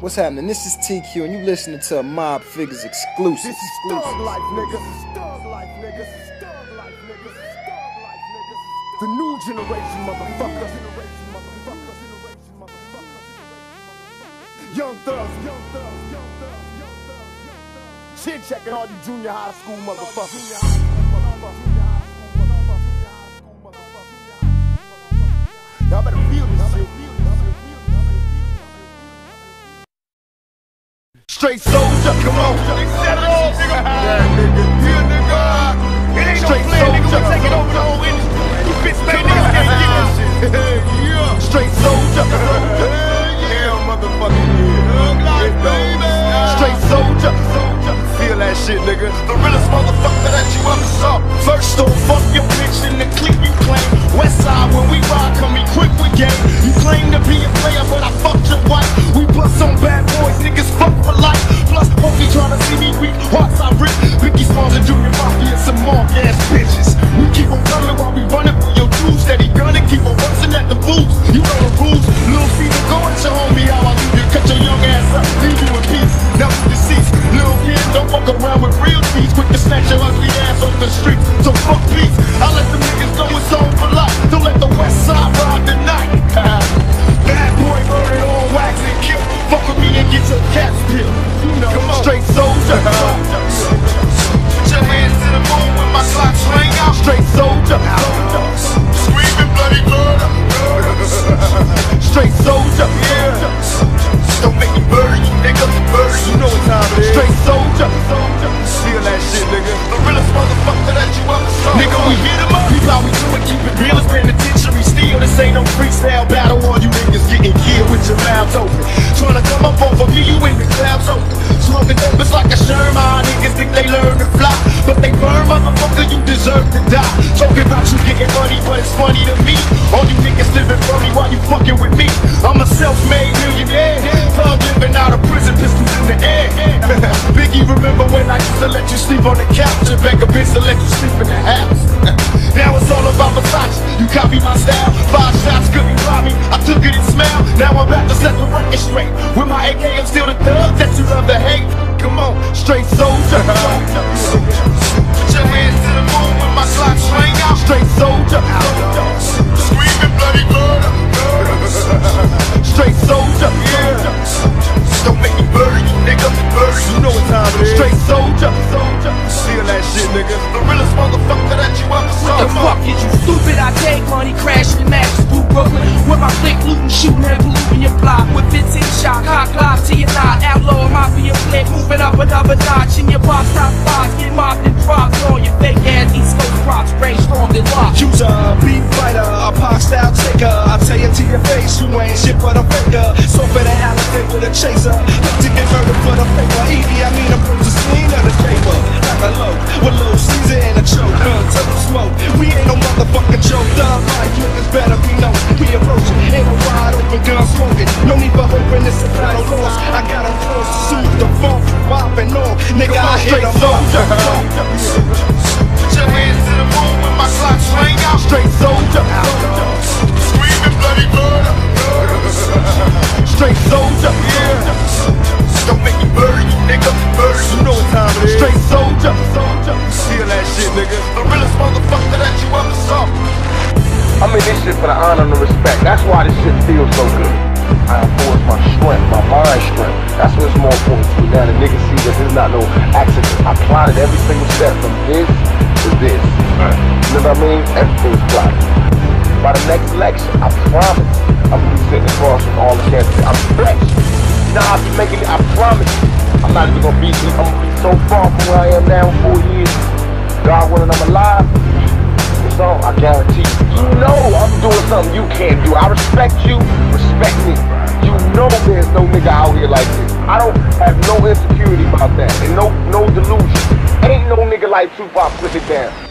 What's happening? This is TQ, and you listening to Mob Figures exclusive. This is Life, nigga. Life, nigga. Life, nigga. Life, nigga. The new generation, motherfucker. Young thugs, young thugs, young thugs, young thugs. Shit checking all you junior high school motherfuckers. Y'all better feel this shit. Straight soldier, come on. Set it off, nigga. Yeah, nigga. Yeah, nigga. It ain't Straight no plan, nigga. We soldier. taking over the whole industry. You bitch made niggas can't get this shit. yeah. Straight soldier. Yeah, motherfucking yeah. Thug life, baby. Straight soldier. Feel that shit, nigga. The realest motherfucker that you ever saw. First off, fuck your bitch in the clique you claim. To. Straight soldier. Straight soldier. Don't make me murder you, nigga. Murder you. Know what time it is. Straight soldier. Feel that shit, nigga. The realest motherfucker that you ever saw. Nigga, we hit 'em up. People how we do it, keep it real. It's penitentiary steel. This ain't no freestyle battle. All you niggas getting killed with your mouths open. Tryna come up over me, you in the clouds open. It's like a Sherman. Niggas think they learn to fly. But they burn, motherfucker, you deserve to die. Talking about you getting money, but it's funny to me. All you niggas living funny while you fucking with me. I'm a self-made millionaire. Thug living out of prison, pistols in the air. Biggie, remember when I used to let you sleep on the couch and beg a bitch to let you sleep in the house? now it's all about Versace. You copy my style. Five shots couldn't fly me. I took it and smell. Now I'm back to set the record straight. With my AK, I'm still the thug that you love to hate. Come on, Straight soldier. put your hands to the moon when my clock swing out. Straight soldier. Screaming bloody murder. Straight soldier. Don't make me murder you, nigga. Murder you. You know what time it is. Straight soldier. Feel that shit, nigga. The realest motherfucker that you ever saw. The fuck is you stupid? I take money, crashing matches, through Brooklyn. With my click looting, shooting polluting your block. With 15 shot, hot clock to your knot. Outlaw mafia flick, moving up another notch. In your box, top five, get mopped Nigga, I hit Straight 'em up. Put your hands to the moon when my clock swing out. Straight soldier. Screaming bloody murder. Straight soldier. Don't make me murder you, nigga. Murder you. You know what time it is. Straight soldier. Feel that shit, nigga. The realest motherfucker that you ever saw. I'm in this shit for the honor and the respect. That's why this shit feels so good. I enforce my strength, my mind strength. That's what's Now the niggas see that there's not no accident. I plotted every single step from this to this. You know what I mean? Everything's plotted. By the next election, I promise, I'm gonna be sitting across from all the candidates. I'm fresh. You know how I be making it? I promise you. I'm not even gonna be, I'm gonna be so far from where I am now like Tupac put it down.